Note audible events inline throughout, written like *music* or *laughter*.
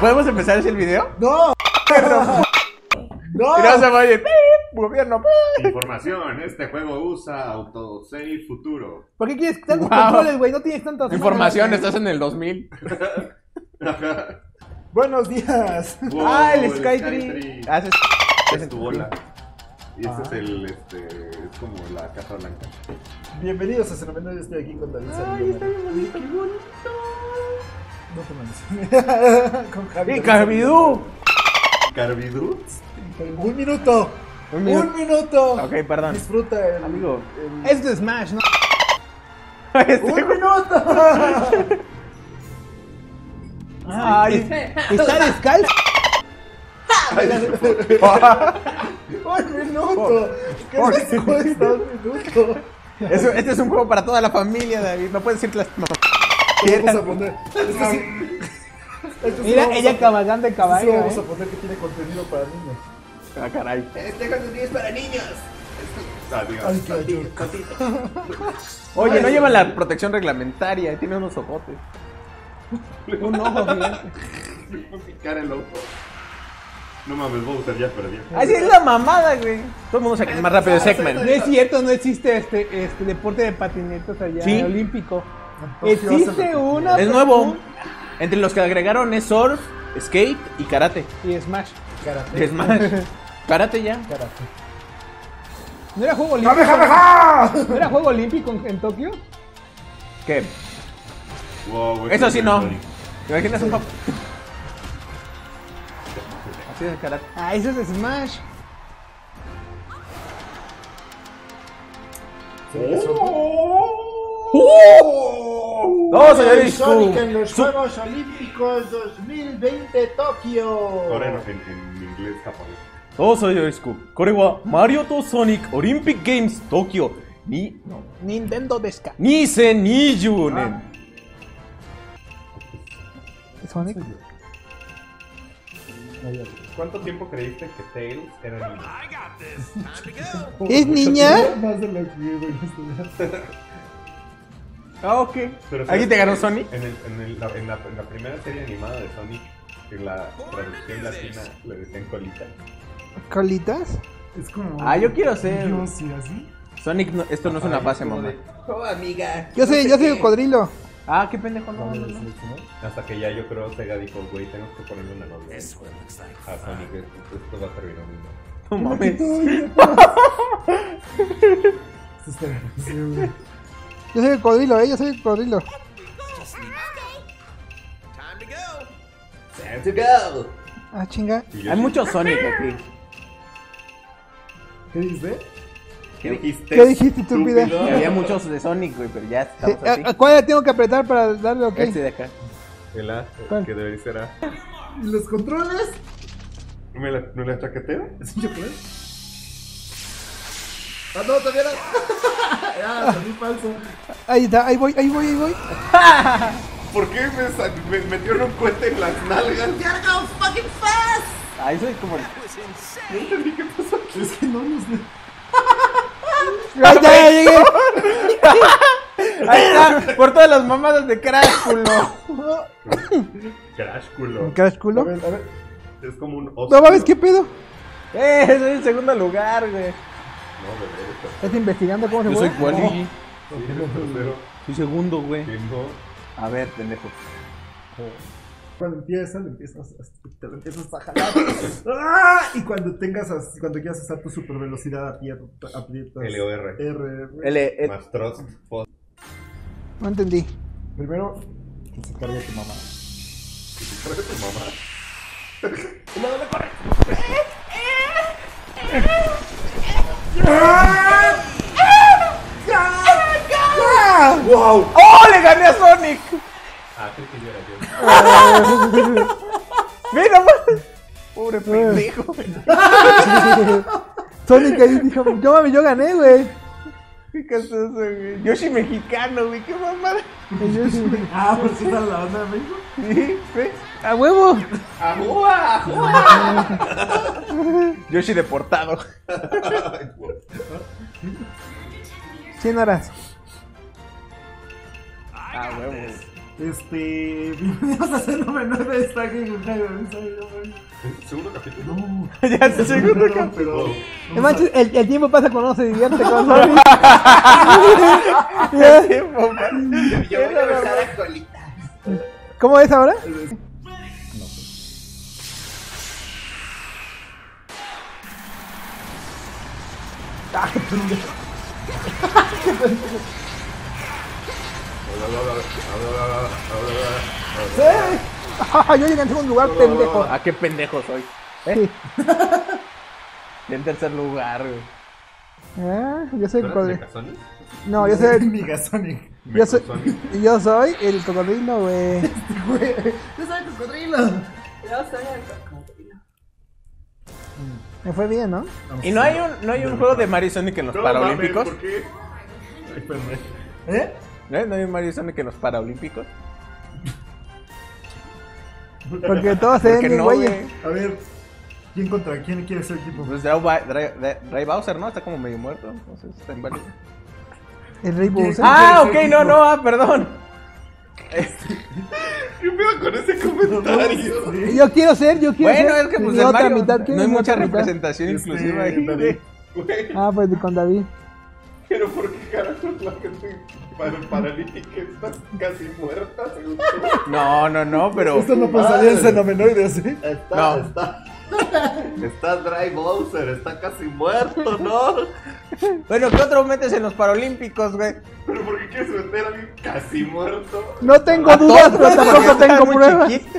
¿Podemos empezar así el video? ¡No! ¡No! Y no se va a ir. ¡pip! Gobierno. ¡pip! Información, este juego usa autosave futuro. ¿Por qué quieres tantos Wow. controles, güey? No tienes tantas Información, estás en el 2000. Ajá. *laughs* Buenos días. Wow, ah, el Skytree. Ah, ese es- tu bola. Y este es el, este, es como la Casa Blanca. Bienvenidos a Cenomeno. Yo estoy aquí con David Ay, está bien bonito, qué bonito. No te *laughs* con Javi. ¡Y Carvidú! ¿Carvidú? Un minuto. Un Un minuto. minuto. Ok, perdón. Disfruta el. Amigo. el- Es de Smash, ¿no? *laughs* Este- ¡Un minuto! *laughs* Ay. Está descalzo. ¡Un minuto! ¿Qué les cuesta un minuto? Eso- este es un juego para toda la familia, David. No puedes decir que las mamás Vamos a poner. Este sí. Mira, ella cabalgando de sí caballo. vamos a poner que tiene contenido para niños. Ah, caray. Este contenido es para niños. Adiós. Ay. *laughs* Oye, no lleva la protección reglamentaria. Tiene unos ojotes. Un ojo gigante. *laughs* Picar el ojo. No mames, Bowser ya perdió. Así es la mamada, güey. Todo el mundo saca más rápido de No Segment. es cierto, no existe este, este deporte de patinetas allá Sí. olímpico. Existe una. Es nuevo. Entre los que agregaron es surf, skate y karate. Y Smash. Karate. Es *laughs* más, karate ya. Karate. ¿No era juego olímpico? ¡Kamehameha! ¿No era juego olímpico en, en Tokio? ¿Qué? Wow, Eso sí no. ¿Te imaginas un Así de karate. Ah, eso es Smash. Ve que son- No, señor Iscu. Sonic en los Juegos Olímpicos 2020 Tokio. Ahora en, en, en inglés japonés. どうぞよろしく。これはマリオとソニックオリンピックゲームズ東京に Nintendo Desca. 2020年。 Sonic. ¿Cuánto tiempo creíste que Tails era niño? ¿Es niña? Ah, ok. Pero ¿Aquí ¿sabes te ganó? Sonic? En, el, en, el- la, en, la, en la primera serie animada de Sonic, en la traducción latina le decían colita. ¿Colitas? Es como. Ah, yo quiero ser- y así. Sonic, no- esto no es una fase, mamá. Oh, amiga. Yo soy, yo soy cocodrilo. Ah, qué pendejo, no, no, no. Hasta que ya yo creo Sega dijo, güey, tenemos que ponerle una novia a Sonic. Esto, esto va a terminar muy mal. No mames. *laughs* *laughs* Yo soy el cocodrilo, eh. Yo soy el cocodrilo. Time to go. Ah, chinga. Y yo, Hay mucho Sonic aquí. ¿Qué dice? ¿Qué dijiste? ¿Qué dijiste, estúpida? Y había muchos de Sonic, güey, pero ya Sí, estamos así. ¿a- a ¿Cuál tengo que apretar para darle ok? Este de acá. El A, ¿Cuál? que debería ser A. ¿Y los controles? ¿No me la, no la chaqueteo? ¿Es un chocolate? Ah, no, todavía no. *laughs* ah, salí falso. Ahí está, ahí voy, ahí voy, ahí voy. *laughs* ¿Por qué me, me metieron un cohete en las nalgas? Ahí soy como. No entendí *laughs* qué pasó. Es que no nos. ¡Ay, ya, ya llegué! Ahí está, por todas las mamadas de Crash, culo. Crash culo. ¿Crash A culo? ver, a ver. Es como un oso. No mames, ¿qué pedo? Eh, soy en segundo lugar, güey. No. ¿Estás investigando cómo se Yo soy juega? Wally. Sí, eres tercero. Soy segundo, güey. No. A ver, pendejo. Cuando empiezas, le empiezas a, te lo empiezas a jalar. *coughs* ¡Ah! Y cuando tengas cuando quieras usar tu super velocidad aprietas, LOR. R. L, L- Más Trust. No entendí. Primero, que se cargue tu mamá. *laughs* Que tu mamá. *laughs* ¡Wow! ¡Oh, le gané a Sonic! Ah, creo que yo era yo. *laughs* Mira, más. Pobre pendejo. *laughs* Sonic ahí dijo, yo mami, yo gané, güey. Qué casoso, güey. Yoshi mexicano, güey. Qué mamada. Y yo sí, Ah, pues esa es la banda de México. Sí, güey. ¡A huevo! ¡Ajúa! ¡Ajúa! *laughs* Yoshi deportado. 100 horas. Ah, huevo. Este. *laughs* Bienvenidos a Xenome 9 está aquí en Segundo capítulo. No. *laughs* ya se segundo No, pero. No manches, el, el tiempo pasa cuando uno se divierte con *laughs* Sonic. Yo voy a besar a colita. ¿Cómo es ahora? Ah, qué pendejo. ¡Sí! *laughs* Yo llegué en segundo lugar, pendejo. Ah, qué pendejo soy. Sí. Y *laughs* en tercer lugar, güey. Ah, yo soy el ¿Tú eres cocodrilo. No, yo soy el, *laughs* Megasonic. yo soy, yo soy el cocodrilo, güey. Güey, yo soy cocodrilo. Yo soy el cocodrilo. Me fue bien, ¿no? ¿Y no hay un, no hay un juego de Mario y Sonic en los Paralímpicos? ¿por qué? ¿Eh? ¿Eh? ¿No hay un Mario Sonic en los Paralímpicos? Porque todos se ven no, güey. A ver, ¿quién contra quién quiere ser equipo? Pues Ray- Ray- Ray Bowser, ¿no? Está como medio muerto. Entonces está inválido. El Rey Bowser. Ah, ok, no, no, ah, perdón. *laughs* ¿Qué pedo con ese comentario? Sí. Yo quiero ser, yo quiero Bueno, ser. es que pues otra Mario mitad, ¿quién no hay mucha otra mitad? representación Este, inclusiva ahí. David. Ah, pues con David. pero ¿por qué carajos la gente paralítica está casi muerta? según tú? No, no, no, pero. Esto no pasaría en Xenomenoide, ¿sí? Está, No. está. Está Dry Bowser, está casi muerto, ¿no? Bueno, ¿qué otro metes en los Paralímpicos, güey? Pero ¿por qué quieres meter a alguien casi muerto? No tengo A dudas, pero tampoco tengo pruebas. chiquito.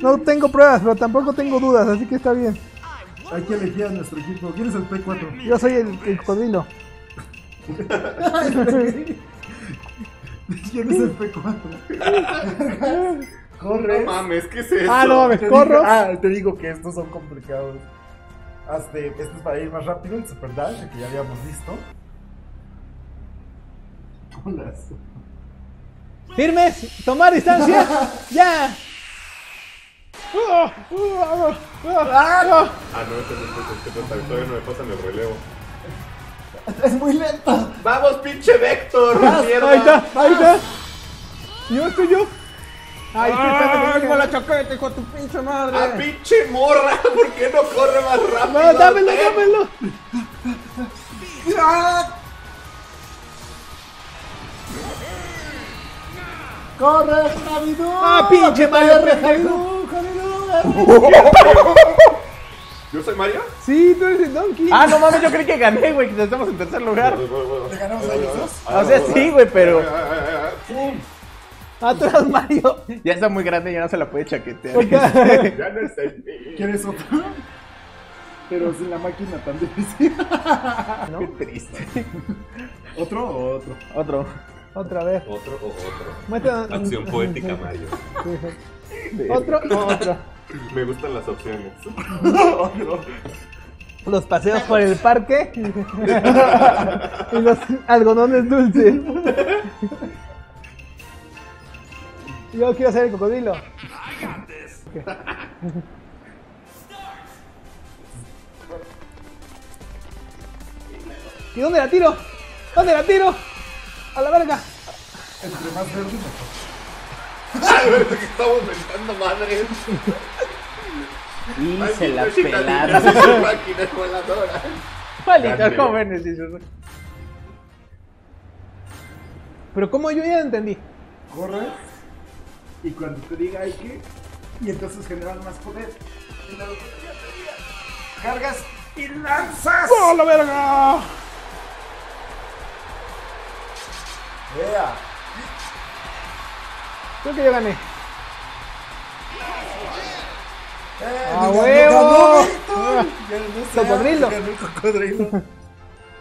No tengo pruebas, pero tampoco tengo dudas, así que está bien. Hay que elegir a nuestro equipo. ¿Quién es el P4? Yo soy el, el cocodrilo. *laughs* ¿Quién es el P4? Corre. No mames, ¿qué es eso? Ah, no mames, corro. digo- ah, te digo que estos son complicados. Hazte, este es para ir más rápido, el Super Dash, el que ya habíamos visto. Hola. Firmes, tomar distancia. *laughs* ya. Ah, no, ese no es este no, todavía no me pasa el relevo. *laughs* Es muy lento. ¡Vamos, pinche Vector! ¡Mierda! Ahí está, ahí está. Yo estoy yo. Ahí ¡Ah, con la chaqueta, hijo de tu pinche ¡Ah, madre! pinche morra! *laughs* ¿Por qué no corre más rápido? No, dámelo, Ven. dámelo. ¡Corre, Javidú! Ah, pinche ¡Corre, Javidú. Javidú! *laughs* ¿Yo soy Mario? Sí, tú eres el Donkey. Ah, no mames, yo creí que gané, güey, que estamos en tercer lugar. ¿Le ganamos a ellos dos? O sea, sí, güey, pero. ¡Pum! Ah, tú eres Mario. Ya está muy grande, ya no se la puede chaquetear. *laughs* Ya no es el ¿Quieres otro? Pero sin la máquina tan difícil. Qué triste. ¿Otro o otro? Otro. Otra vez. Otro o otro. Muestra. Acción poética, Mario. Otro o otro. Me gustan las opciones. *laughs* Los paseos por el parque. *laughs* y los algodones dulces. *laughs* Yo quiero ser el cocodrilo. ¿Y dónde la tiro? ¿Dónde la tiro? A la verga. Entre más verde, mejor. Estamos mentando madres. Y se la pelaron. *laughs* máquinas voladoras. Malditos jóvenes, dices. Pero como yo ya entendí. Corres y cuando te diga hay que, y entonces generas más poder. Y la cargas y lanzas. ¡Oh, la verga! Yeah. Creo que yo gané. ¡A ganó, huevo! *laughs* Cocodrilo. cocodrilo.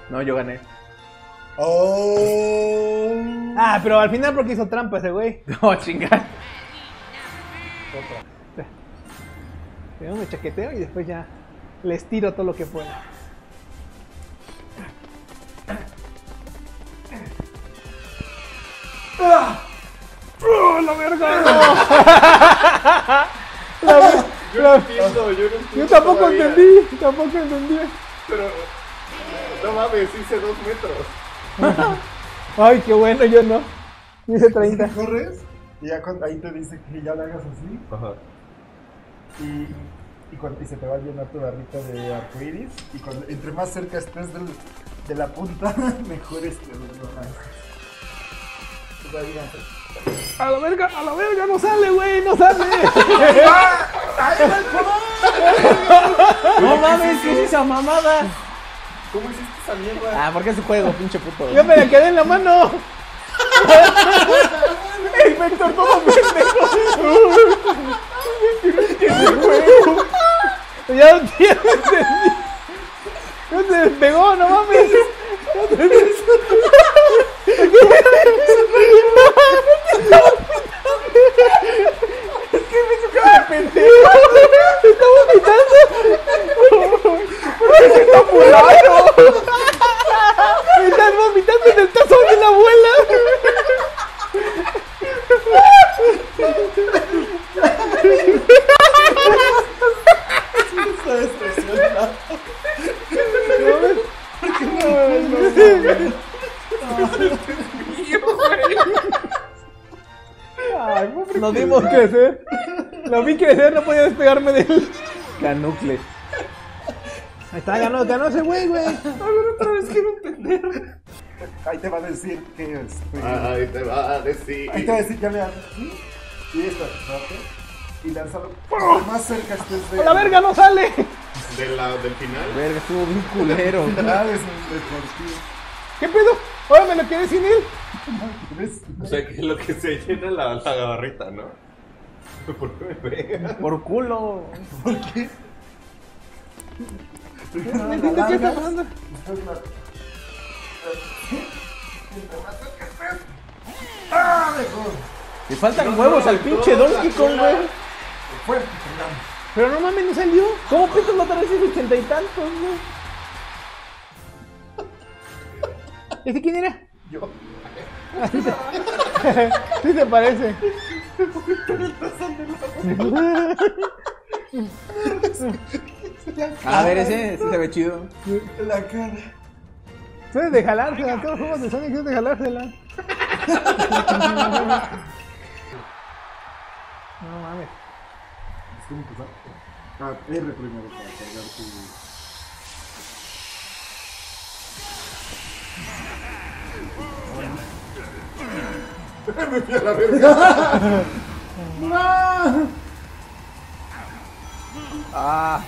No, yo gané. Oh. Ah, pero al final porque hizo trampa ese güey. *laughs* No, chingar. Primero me chaqueteo y después ya les tiro todo lo que pueda. ¡Oh, la verga! *laughs* Yo no entiendo, yo no entiendo. Yo tampoco todavía. entendí, tampoco entendí. Pero. No mames, hice dos metros. *laughs* Ay, qué bueno, yo no. Hice 30. Corres Y ya cuando, ahí te dice que ya lo hagas así. Ajá. Y, y, cuando, y se te va a llenar tu barrita de arcoiris. Y cuando, entre más cerca estés del, de la punta, *laughs* mejor este lo. A la verga, a la verga, no sale, güey, no sale. *laughs* No mames, ¿qué es esa mamada? ¿Cómo hiciste esa mierda? Ah, porque es su juego, pinche puto. Yo me la quedé en la mano. *laughs* El vector todo pendejo. *laughs* Ya lo entiendo, entendí. No se despegó, no mames. *laughs* hizo cara de pendejo. Está vomitando. Se está volando. No podía despegarme de él. Canucle. Ahí está, ganó, ganó ese güey, güey. Ahí te va a decir que este, Ahí te va a decir. Ahí te va a decir que le así. Y esta, ¿ok? Y lánzalo. Entre más cerca estés de. ¡A la verga no sale! De la, del final. Verga, estuvo bien culero. Ah, es un deportivo. ¿Qué pedo? Ahora me lo quedé sin él. *laughs* O sea, que lo que se llena la, la garrita, ¿no? *laughs* ¿Por qué me pega? Por culo. Entiendo qué está pasando. después la- Entre más cerca estés. ¡Ah, mejor! Le faltan huevos al pinche Donkey Kong, güey. Fuerte. Pero no mames, no salió. ¿Cómo piensas matar a esos ochenta y tantos, güey? ¿Ese quién era? Yo. *laughs* Sí te parece. A ver, ese, ese se ve chido. La cara. Tú eres de jalársela, todos los juegos de Sonic es de jalársela. No mames. ¿Cómo empezar? Ah, R primero para cargar tu. Me fui a la verga. Ah,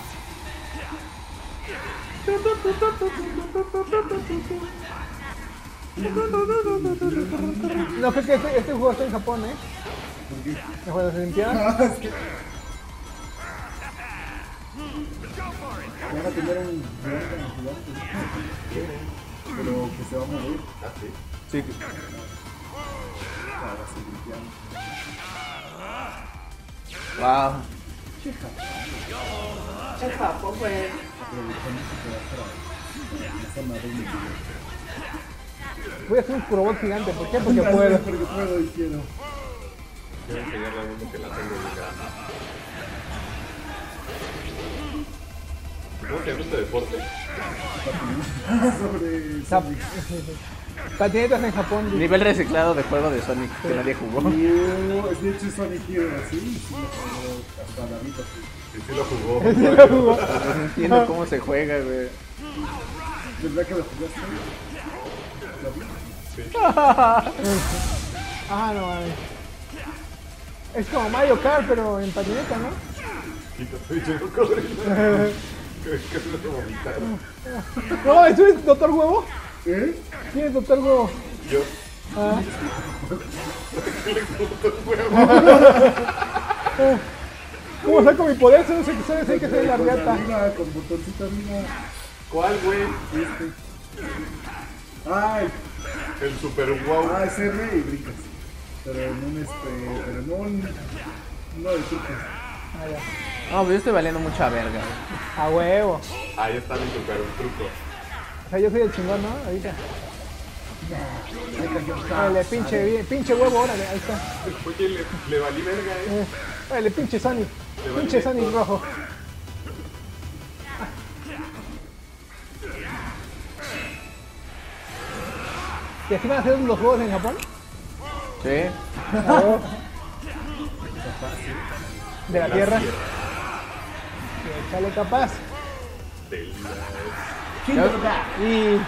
No, creo que este, este juego está en Japón, ¿eh? ¿El juego de las Olimpiadas? Ah, es que. Van a tener un. Pero que se va a mover. sí. Para seguir limpiando. Wow. Es Japón, te zona de mi Voy a hacer un robot gigante, ¿por qué? Porque puedo. Porque puedo y quiero. Quiero enseñarle a uno que la tengo ligada. ¿Cómo se llama este deporte? Sobre. *laughs* Patinetas en Japón. dice. Nivel reciclado de juego de Sonic que nadie jugó. No, de hecho Sonic Hero así, y sí lo jugó hasta la mitad. Sí, sí lo jugó. *laughs* No entiendo cómo se juega, güey. ¿Verdad que lo jugaste? ¿Lo vi? *laughs* Ah, no mames. Es como Mario Kart, pero en patineta, ¿no? Quítate, yo corriendo. Que que se lo. No ¿tú eres Doctor Huevo? ¿Eh? ¿Quién es Doctor Huevo? Yo. Ah. *laughs* ¿Cómo saco mi poder? Solo sé que sabes que hacer la riata. arriba, con botoncito arriba. ¿Cuál, güey? Este. Ay, El super wow. ah, es R y brincas. Pero en un este. Pero no un. No de trucos. Ah, ya. No, pero yo estoy valiendo mucha verga. A huevo. Ahí está mi super truco. O sea, yo soy el chingón, ¿no? Ahorita. Ahí cayó. Órale, pinche, bien- pinche huevo, órale, ahí está. Oye, le, le valí verga, eh. Eh, Órale, pinche Sonic. Pinche. Sonic rojo. ¿Y así van a hacer los juegos en Japón? Sí. Oh, De la tierra. Échale capaz. Del- Y.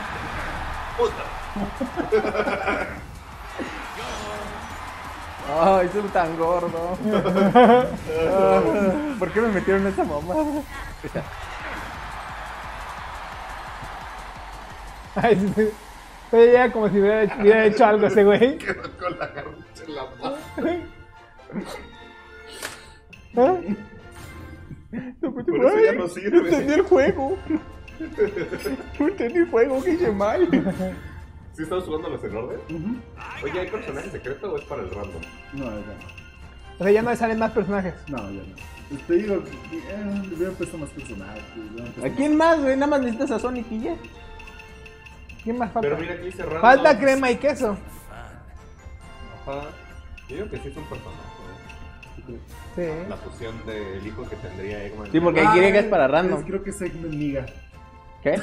*laughs* Ay, soy tan gordo. Ah, *laughs* ¿Por qué me metieron esa mamá? *laughs* Ay, sí, ya como si hubiera, hubiera hecho algo ese güey. Quedó con la garrucha en la mano. ¿Eh? Por eso ya no sirve. Entendí el juego. No entendí el juego, que hice mal. ¿Sí estamos jugándolos en orden? Oye, ¿hay personaje secreto o es para el random? No, ya O sea, ya no salen más personajes. no. Ya no. Te digo, eh, le hubiera puesto más personajes. ¿A quién más, güey? Nada más necesitas a Sonic y ya. ¿Quién más falta? Pero mira aquí dice random. Falta crema y queso. Ajá. Yo digo que sí es un personaje. ¿eh? Sí. La fusión del hijo que tendría Eggman. Sí, porque Ah, Y es para random. es- creo que es Eggman Liga. ¿Qué?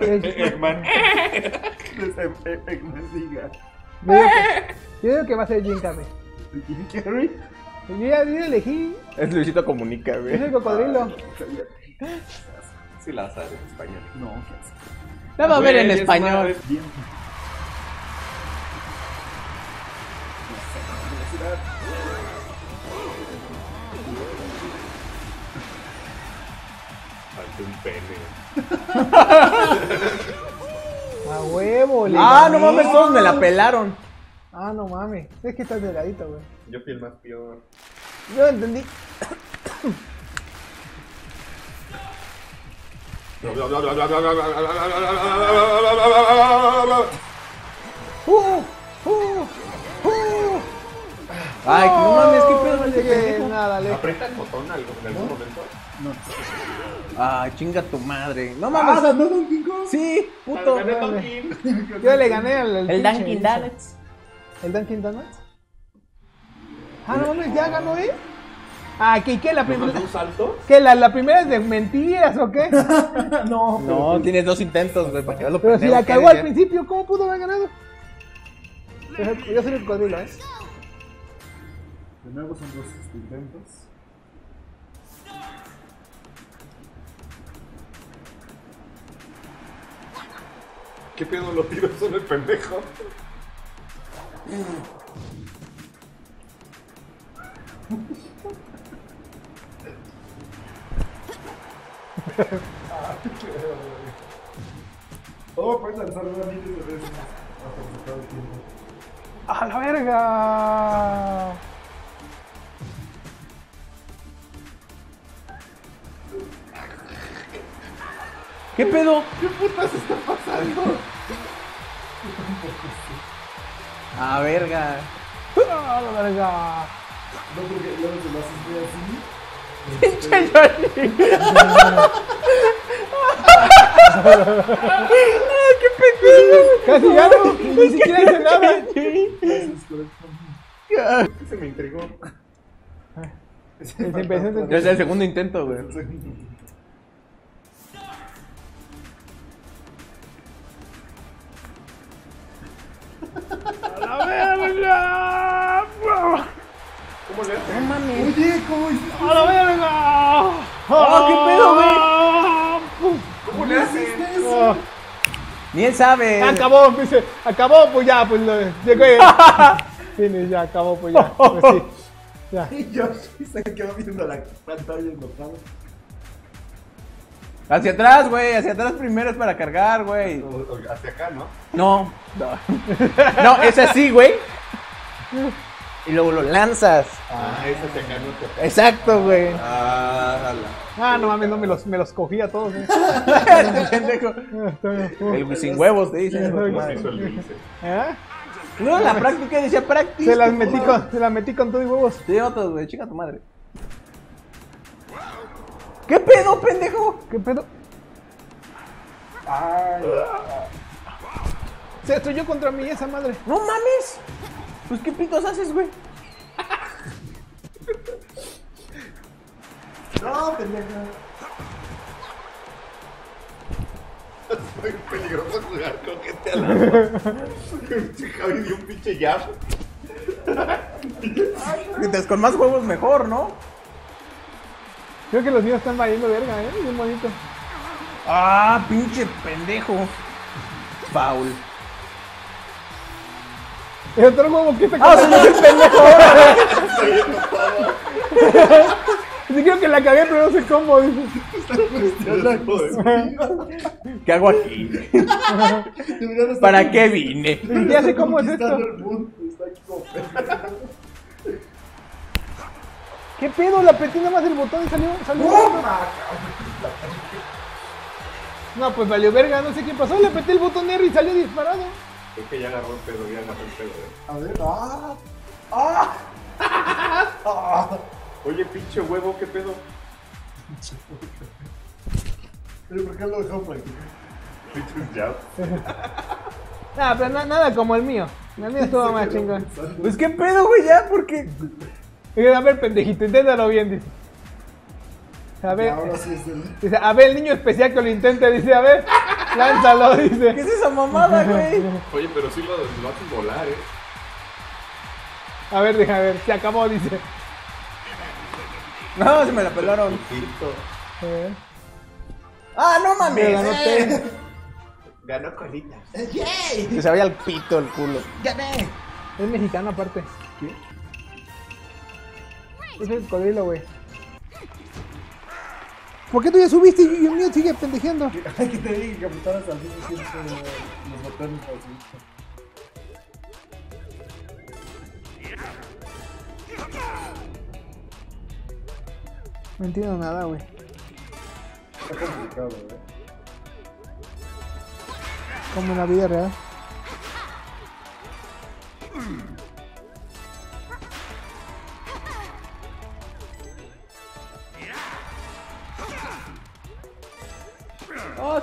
Es- *laughs* Eggman. Es Egg- Egg- Eggman Liga. Yo digo que, yo digo que va a ser Jim Carrey. Jim Carrey. Yo ya, yo ya elegí. Es Luisito Comunica, Es güey. el cocodrilo. Sí, la sabes en español. No, ¿qué hace? La va a ver en es español. Bien. Falta un pene. *laughs* A huevo, le Ah, no mames, todos me la pelaron. Ah, no mames. Es que estás delgadito, güey. Yo fui el más peor. Yo entendí. Uh, uh, uh. Ay, no mames, qué pedo No llegué nada lejos. ¿Aprieta el botón en algún momento? No. Ah, chinga tu madre. No Ah, mames. ganó Donkey Kong. Sí, puto. Gané. Yo le gané al. al El Dunkin'. Donuts. ¿El Dunkin' Donuts? Ah, no mames, ya ganó él. Ah, ¿qué? ¿Qué? ¿La primera? ¿Un salto? ¿Qué? ¿La, ¿La primera es de mentiras o qué? *laughs* No, No, tienes dos intentos, güey, para que veas lo Pero si la cagó al principio, ¿cómo pudo haber ganado? Yo soy- Yo soy el cocodrilo, ¿eh? De nuevo son dos intentos. ¿Qué pedo lo tiro solo el pendejo? Oh, puedes lanzar una miles de veces. Hasta que se acabe el tiempo. ¡A la verga! ¿Qué pedo? Ah, verga. ¡A la verga! No, porque luego se lo haces muy así. Pinche Johnny. ¡Casi gano! ¡Ni siquiera hice nada! Se me intrigó. Se empezó a Ya es el segundo intento, güey. ¡A la verga! ¿Cómo le hace? No mames. Oye, ¿cómo hiciste? ¡A la verga! ¡Ah, qué pedo, güey! ¿Cómo le hace? Ah, Ni él sabe. Acabó, dice, acabó, pues ya, pues lo, llegó el- Finish, *laughs* ya, acabó, pues ya, pues sí. Ya. Y Josh se quedó viendo la pantalla enojado. Hacia atrás, güey. Hacia atrás primero es para cargar, güey. Hacia acá, ¿no? No. No, *laughs* no es así, güey. Y luego lo lanzas. Ah, es hacia acá, no hacia acá. Exacto, güey. Ah. Ah, no mames, no me los, me los cogía todos. eh. Este *laughs* pendejo. El sin huevos, te dicen. ¿Cómo se hizo el dulce? ¿Eh? No, la práctica decía práctica. Se las metí con, se las metí con todo y huevos. Sí, otros, güey. Chica tu madre. ¿Qué pedo, pendejo? ¿Qué pedo? Ay, Se estrelló contra mí esa madre. No mames. Pues qué pitos haces, güey. no, pendeja. Es muy peligroso jugar con gente a la Pinche Javi dio un pinche jab. Mientras con más huevos mejor, ¿no? Creo que los míos están valiendo verga, eh. Bien bonito. Ah, pinche pendejo. Foul. El otro huevo que está Ah, soy yo el pendejo ahora. Sí, creo que la cagué, pero no sé cómo. dice. ¿Qué hago aquí? ¿Para qué vine? Ya sé cómo es esto. ¿Qué pedo? Le apreté nada más el botón y salió. salió No, pues valió verga, no sé qué pasó. Le apreté el botón R y salió disparado. Creo que ya agarró el pedo, ya agarró el pedo. eh. A ver, ah. Ah. Ah. Oye, pinche huevo, ¿qué pedo? Pero ¿por qué lo dejó practicar? Pinches ya. Ah, pero na- nada como el mío. El mío estuvo más chingón. Pues qué pedo, güey, ya, porque. Dice, A ver, pendejito, inténtalo bien, dice. A ver, ahora sí es el. dice, a ver, el niño especial que lo intente, dice, a ver, lánzalo, ¿Qué dice. es esa mamada, güey? Oye, pero sí lo, lo hacen volar, ¿eh? A ver, deja ver, se acabó, dice. No, se me la pelaron. Eh, Ah, no me mames. ganó eh. T. Ganó colita. Que se vaya al pito el culo. Es mexicano aparte. Es el cocodrilo, güey. ¿Por qué tú ya subiste y el mío sigue pendejeando? *laughs* Hay que te diga que apretaras al mismo tiempo los botones así. No entiendo nada, güey. Está complicado, ¿eh? Como en la vida real.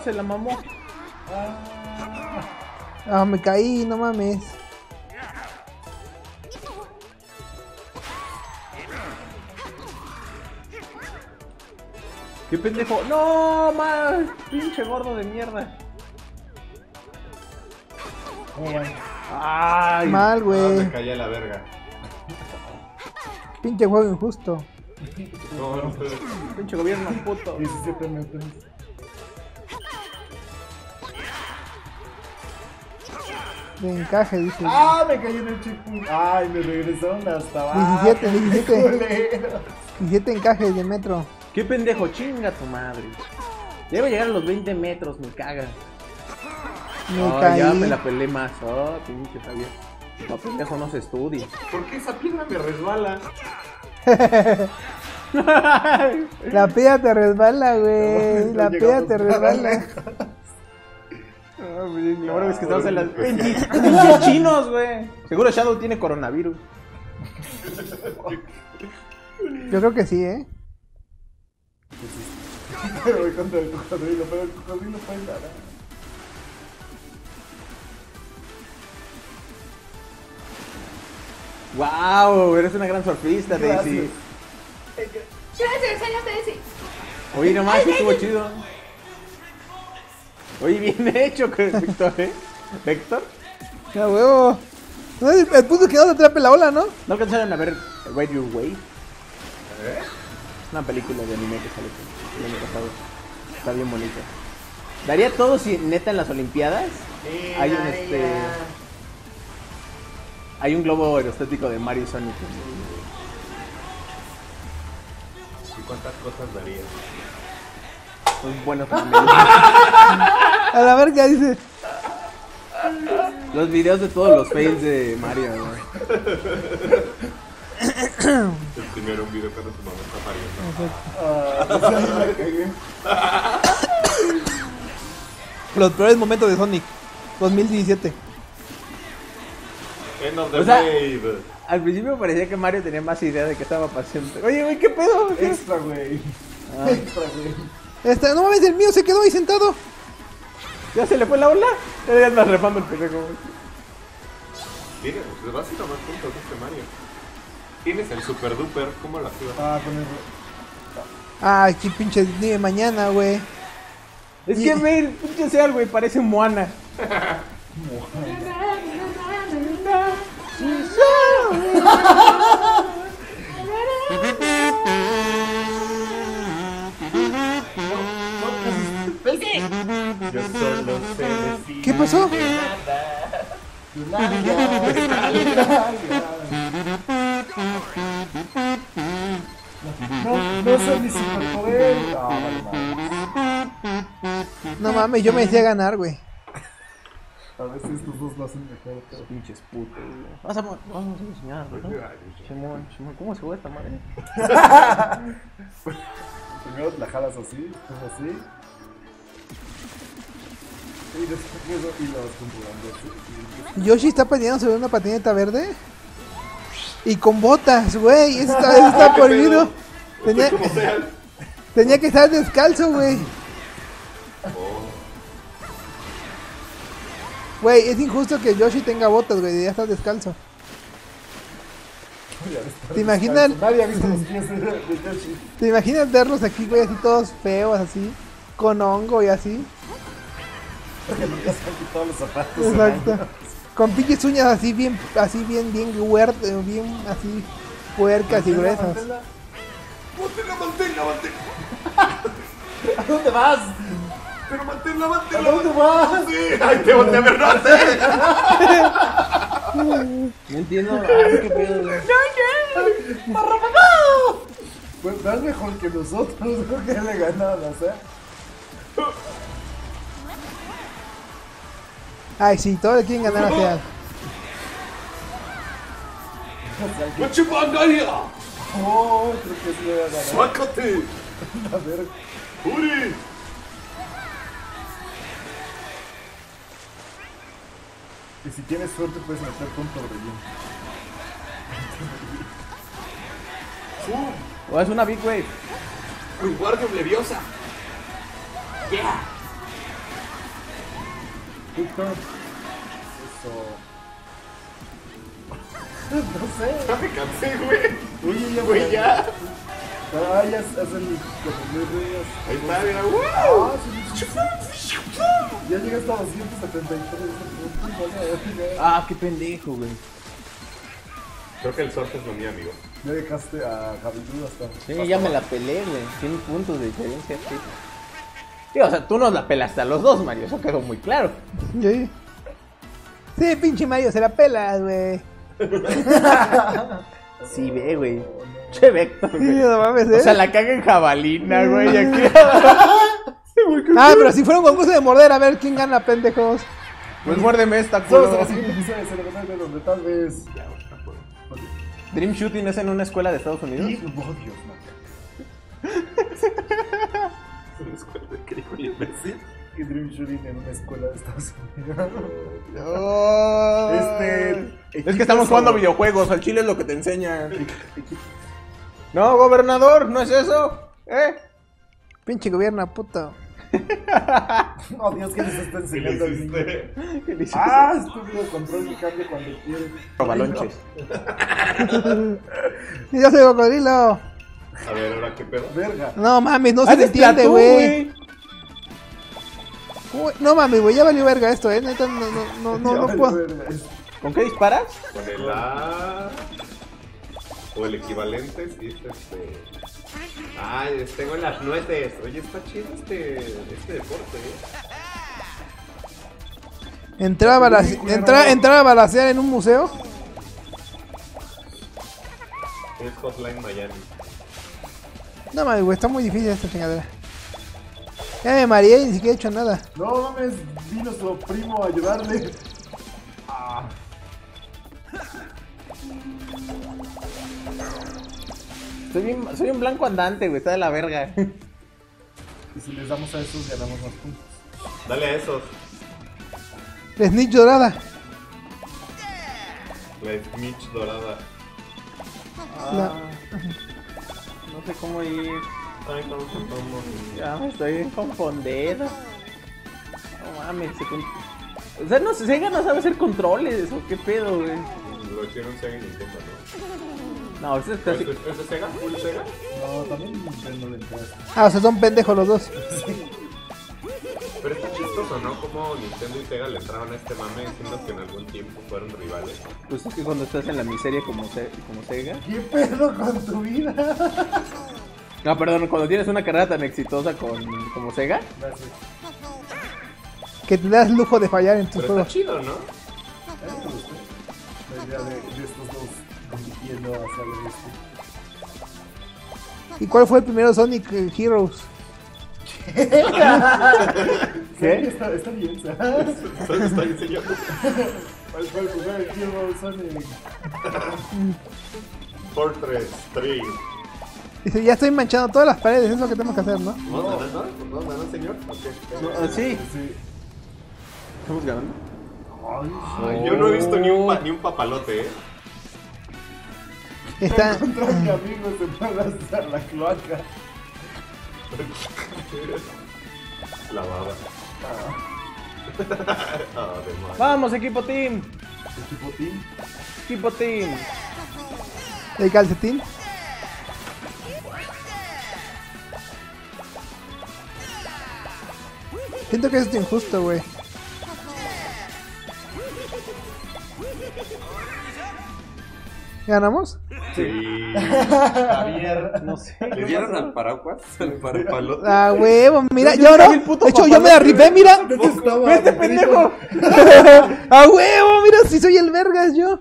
Se la mamó. Ah, me caí, no mames. ¿Qué pendejo? No, más. Pinche gordo de mierda. Ay. Mal, Ah, güey. me caí a la verga. Pinche juego injusto. No, no. Pinche gobierno puto. 17 metros. De encaje, dice. ¡Ah! Me caí en el checkpoint. ¡Ay! Me regresaron hasta abajo. 17, 17. Culero. 17 encajes de metro. ¿Qué pendejo? Chinga tu madre. Debe llegar a los 20 metros, me caga. Me caí. ya me la pelé más. Oh, pinche Javier. No, pendejo no se estudia. ¿Por qué esa piedra me resbala? *laughs* La peda te resbala, güey. La llegando te resbala. Lejos. Ah, güey, Lo bueno es que estamos en las pinches *laughs* chinos, güey. Seguro Shadow tiene coronavirus. Yo creo que sí, ¿eh? Me voy contra el cocodrilo, pero el cocodrilo puede nadar. Wow, eres una gran surfista, Daisy. Gracias. Gracias, señor Daisy. Oye, nomás sí estuvo chido. Oye, bien *laughs* hecho, que- Víctor, ¿eh? ¿Víctor? Ya, huevo. No, el, punto es que no te atrape la ola, ¿no? ¿No alcanzaron a ver Ride Your Wave? Es una película de anime que sale el año pasado. Está bien bonita. ¿Daría todo si neta en las Olimpiadas? hay un este. Hay un globo aerostático de Mario Sonic. ¿Y cuántas cosas daría? Son buenos también. A la verga, dice. Los videos de todos los fails de Mario, güey. El primero un video cuando su mamá está pariendo. Los peores momentos de Sonic. 2017. End of the O sea- wave. Al principio parecía que Mario tenía más idea de que estaba pasando. Oye, güey, ¿qué pedo? ¿Qué? Extra, güey. Ah. Extra, güey. Este, no mames, el mío se quedó ahí sentado. ¿Ya se le fue la ola? Ya andas refando el pendejo. güey. Tiene, le vas a más puntos este Mario. Tienes el super duper, ¿cómo lo activas? Ah, con el. Ay, qué pinche día de mañana, güey. Es que ve el pinche Seal, güey, parece Moana. *laughs* Yo *laughs* *laughs* No, no sé mi superpoder. Vale, madre. No mames, yo me decía ganar, güey. A veces estos dos lo hacen mejor. pero- Pinches putos, güey. Vamos a, vamos a enseñar, ¿no? Simón, Simón, ¿cómo se juega esta madre? *laughs* Primero la jalas así, después así. Y y. Yoshi está patinando sobre una patineta verde. Y con botas, güey. Eso está, eso está *laughs* prohibido. Tenía, sea. tenía que estar descalzo, güey. Güey, es injusto que Yoshi tenga botas, güey. Ya está descalzo. ¿Te imaginas? Nadie ha visto los pies de Yoshi. ¿Te imaginas verlos aquí, güey, así todos feos, así? Con hongo y así. Porque los zapatos. Exacto. Con pinches uñas así bien, así bien, bien huertas, bien así puercas y gruesas. Manténla, manténla, manténla. ¿A dónde vas? Pero manténla, ¿A manténla. dónde vas? Sí. Ay, te volteé a ver, no sé. No entiendo. Ay, qué pedo, güey. Pues vas mejor que nosotros, *laughs* creo que le ganaron, o sea. Ay, sí, todos le quieren ganar a Feal. ¡Machupangaria! Oh, creo que sí le a ganar. ¡Suácate! *laughs* A ver, ¡Uri! y si tienes suerte puedes meter punto relleno. O es una Big Wave. ¡Wingardium Leviosa! Víctor. Eso. *laughs* no sé. Ya me cansé, güey. Oye, ya Güey, ya. Ah, ya el como ruidos. Ahí está, mira. Ah. Ya llegaste a 273. Ya, Ah, qué pendejo, güey. Creo que el sorte es lo mío, amigo. ya dejaste a Javier hasta. Sí, ya me la pelé, güey. 100 puntos de diferencia, sí. Sí, o sea, tú nos la pelaste a los dos, Mario. Eso quedó muy claro. Sí. Sí, pinche Mario, se la pelas, güey. *laughs* Sí, ve, güey. Che, Vector, Sí, güey. no mames, ¿eh? O sea, la caga en jabalina, güey. Aquí. *laughs* Ah, pero si fuera un concurso de morder, a ver quién gana, pendejos. Pues muérdeme esta, Somos culo. el siguiente episodio de Cerebral de donde tal vez. Ya, ahorita puedo. Dream Shooting es en una escuela de Estados Unidos. Y, oh, Dios, no. *laughs* Es una escuela de que imbécil. Y Dream Shooting en una escuela de Estados *laughs* Unidos. Oh. Este. Es que estamos jugando videojuegos. Al chile es lo que te enseñan. No, gobernador, no es eso. ¿Eh? Pinche gobierno, puto. *laughs* Oh, Dios, ¿qué les está ¿Qué le enseñando al niño? *laughs* ¿Qué dices? Ah, estúpido control que cambia cuando quiere. Balonches. Y yo soy cocodrilo. A ver, ¿ahora qué pedo? Verga. No mames, no se Haz le entiende, güey. Uy, No mames, güey, ya valió verga esto, eh. Neta, no, no, no, no, Ya no valió puedo. verga. ¿Con qué disparas? Con el A. O el equivalente, sí, es este. Ay, tengo en las nueces. Oye, está chido este, este deporte, eh. Entrar a, balace- entrar, entrar a balacear en un museo. Es Hotline Miami. No mames, güey, está muy difícil esta chingadera. Ya me mareé y ni siquiera he hecho nada. No mames, vino nuestro primo a ayudarle. Ah. Soy, bien- soy un blanco andante, güey. Está de la verga. Y si les damos a esos, ganamos más puntos. Dale a esos. La snitch dorada. La Mitch dorada. La- No sé cómo ir. Ya me estoy confundido. No mames. Se con... O sea, no sé, Sega no sabe hacer controles. ¿O qué pedo, güey? Lo hicieron Sega y Nintendo, ¿no? No, eso es casi. ¿Eso es Sega? ¿Full Sega? No, también Nintendo le. Ah, o sea, son pendejos los dos. Chistoso, ¿no? Como Nintendo y Sega le entraron a este mame diciendo que en algún tiempo fueron rivales. Pues es que cuando estás en la miseria como, Se- como Sega. ¿Qué pedo con tu vida? No, perdón, cuando tienes una carrera tan exitosa con, como Sega, Gracias. Que te das lujo de fallar en tus Pero está juegos. chido, ¿no? La idea de, de estos dos compitiendo hacia el este. ¿Y cuál fue el primero Sonic Heroes? *laughs* *laughs* ¿Qué? Sí, está, está bien, ¿sabes? *laughs* Está enseñando. ¿Cuál fue el primer Hero Sonic? Fortress 3. Dice, ya estoy manchando todas las paredes, es lo que tenemos que hacer, ¿no? ¿No, no, no? ¿No, señor? Ok. No, ah, sí, Sí. estamos ganando. Ay, Yo no he visto ni un, pa- ni un papalote, ¿eh? Está, Encontré a mi amigo se fue a la cloaca. La baba. Ah, *laughs* madre. Vamos, equipo team. El tipo team. Equipo team. el calcetín. Siento que es injusto, güey. ¿Ganamos? Sí. Javier. No sé. ¿Le dieron al paraguas? Al. Ah, huevo, mira, Yo no. De hecho, yo me rifé, mira. ¿Dónde estaba? ¡Este pendejo! *laughs* ¡A huevo! Mira, si soy el vergas yo.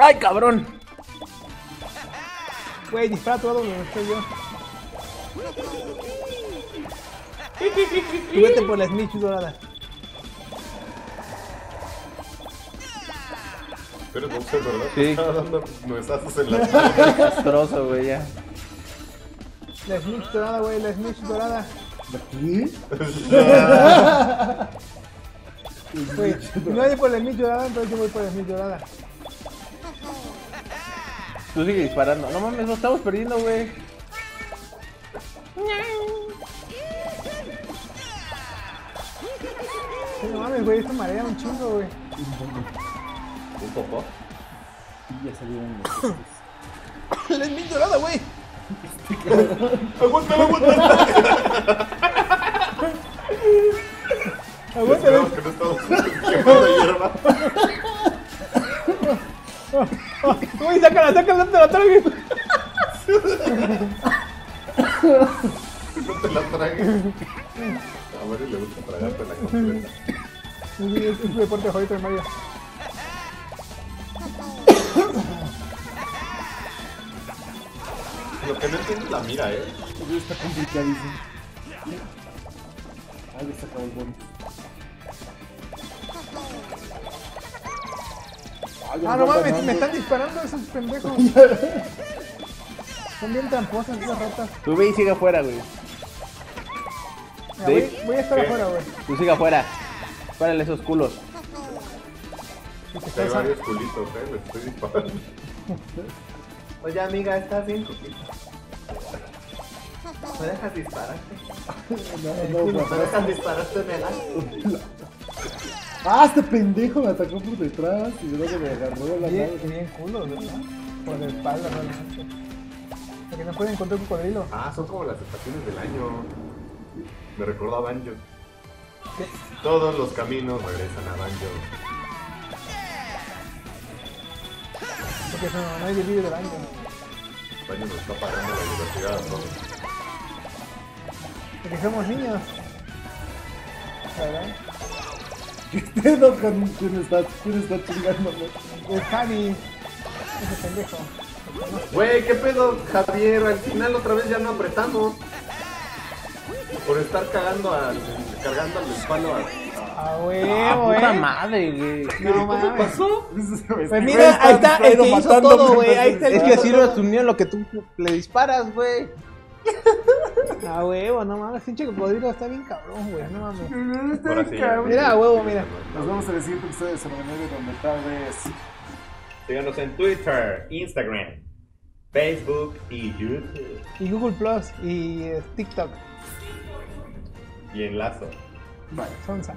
¡Ay, cabrón! Güey, dispara todo donde estoy yo. *laughs* Y vete por la Smith dorada. Pero no sé, ¿verdad? Sí. Estaba dando nuezazos en la *laughs* cara. Castroso, güey, ya. La Smith dorada, güey, la Smith dorada. Güey, si no hay por la Smith dorada, entonces yo voy por la Smith dorada. Tú sigue disparando. No mames, no estamos perdiendo, güey. No mames, güey, esto marea un chingo, güey. ¿Un popó? Ya salieron los. *coughs* La Smith dorada, güey. Aguanta, Esperamos güey. que no estamos quemando hierba. Güey, sácala, sácala, te la tragues. No te la tragues. A Mario le gusta tragarte la completa. Sí, Es es su deporte favorito de Mario. Lo que no entiendo es la mira, ¿eh? Está complicadísimo. Ahí está el bonus. Ay, Ah, no mames, ganando. me están disparando esos pendejos. *laughs* Son bien tramposas esas ratas. Tú ve y sigue afuera, güey. Mira, Sí. voy, voy a estar ¿Qué? afuera, güey. Tú sigue afuera. Párale esos culos. Hay varios culitos, ¿eh? Le estoy disparando. *laughs* Oye, amiga, ¿estás bien? ¿Me dejas dispararte? No, *laughs* no, no, ¿Me dejas dispararte? Ah, este pendejo me atacó por detrás y luego me agarró la Bien, mano. bien culos, ¿verdad? Por la espalda, realmente. Porque no pueden encontrar un cocodrilo. Ah, son como las estaciones del año. Me recordó a Banjo. ¿Qué? Todos los caminos regresan a Banjo. No, no hay del año. Banjo nos está pagando la a todos. Porque somos niños. ¿Verdad? *laughs* No, ¿con ¿Quién está, quién está chingándome? Es Javi. Ese pendejo. Güey, ¿qué pedo, Javier? Al final otra vez ya no apretamos. Por estar cagando al, cargando al palo a... A Ah, huevo, puta eh. madre, güey. No mames. pasó? Pues mira, ahí está el que hizo todo, güey. Ahí está el Es que así todo. no asumió lo que tú le disparas, güey. *laughs* A huevo, no mames. Pinche cocodrilo está bien cabrón, güey. No mames. Ahora sí, ya. Mira, a huevo, mira. Nos vemos en el siguiente episodio de Cervanero donde tal vez. Síganos en Twitter, Instagram, Facebook y YouTube. Y Google Plus y eh, TikTok. Y en Lazo. Bye. Sonsa.